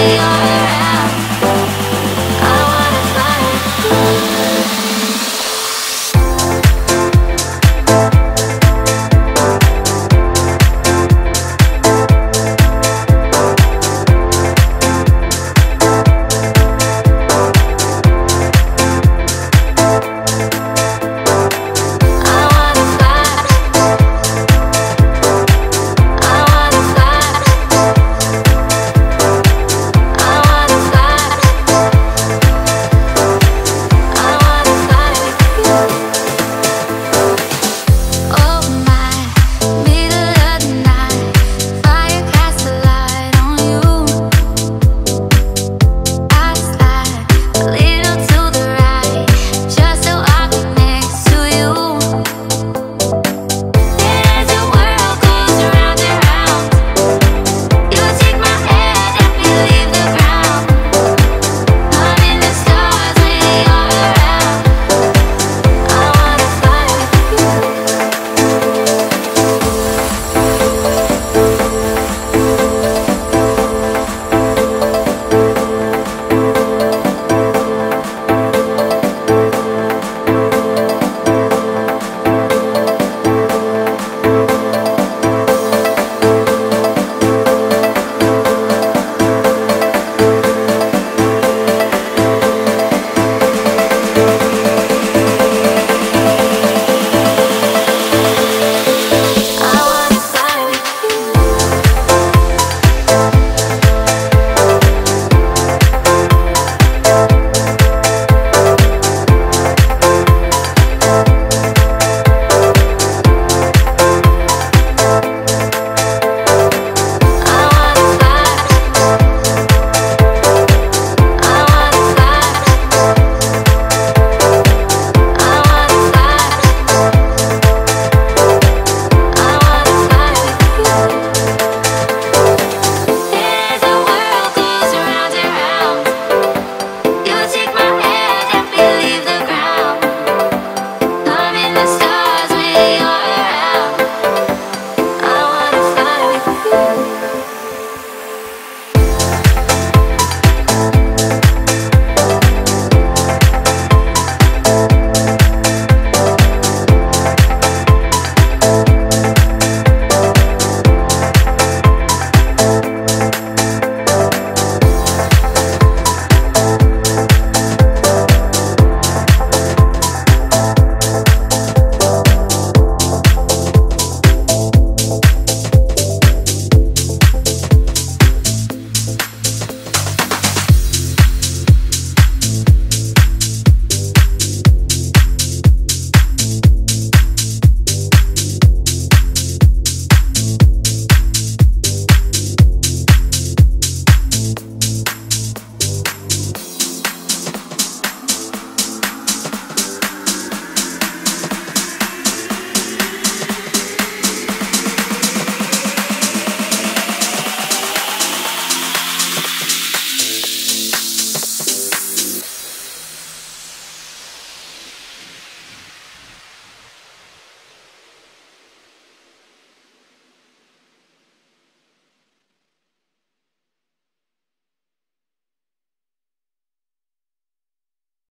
we